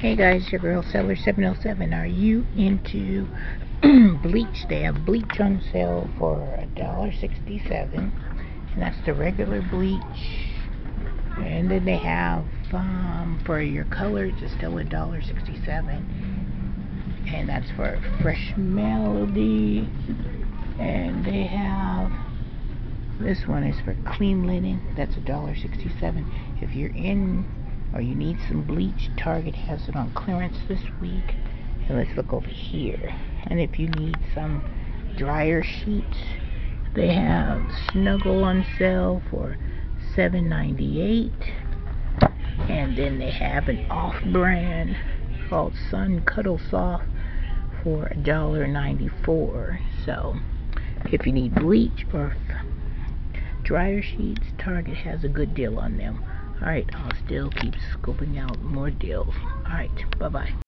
Hey guys, your girl seller 707. Are you into bleach? They have bleach on sale for $1.67 and that's the regular bleach. And then they have um, for your colors it's still $1.67 and that's for Fresh Melody. And they have this one is for clean linen. That's $1.67. If you're in or you need some bleach, Target has it on clearance this week. And let's look over here. And if you need some dryer sheets, they have Snuggle on sale for $7.98. And then they have an off-brand called Sun Cuddle Soft for $1.94. So, if you need bleach or dryer sheets, Target has a good deal on them. Alright, I'll still keep scoping out more deals. Alright, bye-bye.